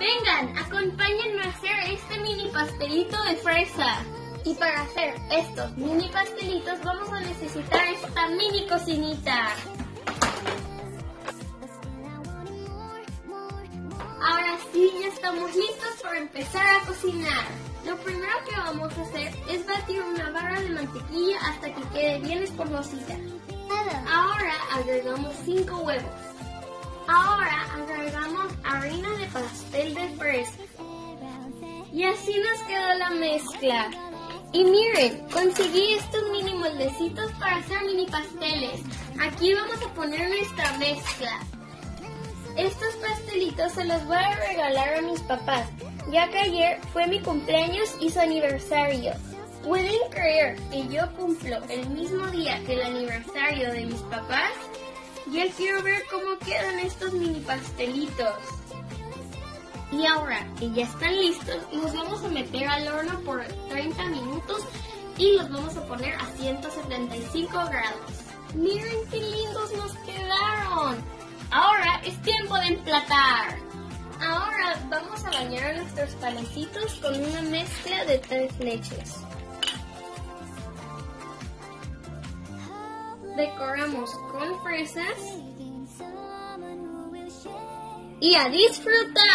Vengan, acompáñenme a hacer este mini pastelito de fresa. Y para hacer estos mini pastelitos vamos a necesitar esta mini cocinita. Ahora sí, ya estamos listos para empezar a cocinar. Lo primero que vamos a hacer es batir una barra de mantequilla hasta que quede bien esponjosita. Ahora agregamos 5 huevos. Ahora Y así nos quedó la mezcla. Y miren, conseguí estos mini moldecitos para hacer mini pasteles. Aquí vamos a poner nuestra mezcla. Estos pastelitos se los voy a regalar a mis papás, ya que ayer fue mi cumpleaños y su aniversario. ¿Pueden creer que yo cumplo el mismo día que el aniversario de mis papás? Ya quiero ver cómo quedan estos mini pastelitos. Y ahora que ya están listos, los vamos a meter al horno por 30 minutos y los vamos a poner a 175 grados. Miren qué lindos nos quedaron. Ahora es tiempo de emplatar. Ahora vamos a bañar nuestros panecitos con una mezcla de tres leches. Decoramos con fresas y a disfrutar.